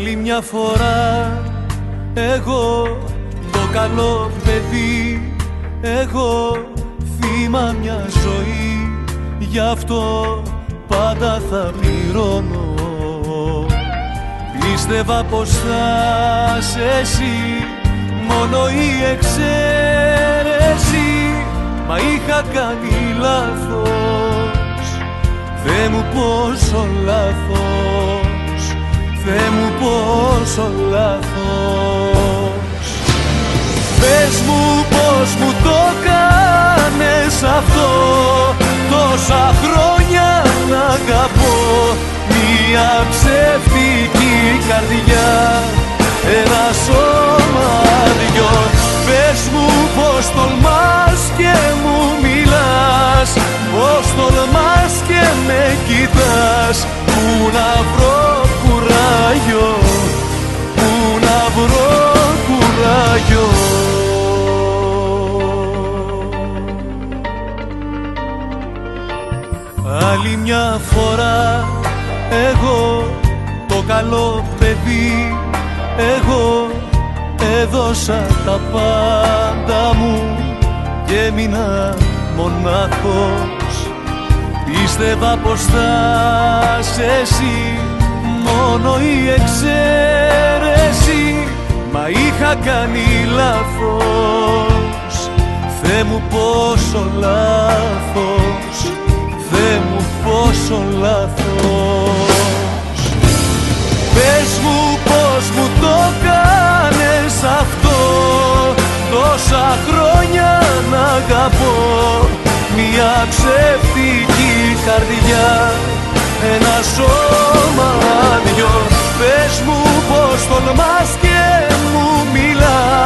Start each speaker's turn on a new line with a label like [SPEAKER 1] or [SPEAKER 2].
[SPEAKER 1] Άλλη μια φορά. Εγώ το καλό παιδί Εγώ θύμα μια ζωή. Γι' αυτό πάντα θα πληρώνω. Πίστευα πως θα είσαι εσύ Μόνο η εξαίρεση. Μα είχα κάνει λάθος. Δε μου πόσο λάθος. Δε μου πόσο λάθος. Πες μου πως μου το κάνες αυτό. Τόσα χρόνια να αγαπώ. Μια ψεύτικη καρδιά Ένα σώμα δυο. Πες μου πως τολμάς και μου μιλάς. Πως τολμάς και με κοιτάς. Πού να βρω Άλλη μια φορά. Εγώ το καλό παιδί εγώ έδωσα τα πάντα μου και έμεινα μονάχος. Πίστευα πως θα είσαι εσύ μόνο η εξαίρεση. Μα είχα κάνει λάθος. Θεέ μου πόσο λάθος. Θεέ μου πόσο λάθος. Πες μου πως μου το κάνες αυτό. Τόσα χρόνια να αγαπώ. Μια ψεύτικη καρδιά Ένα σώμα δυο. Πες μου πως τολμάς και μου μιλάς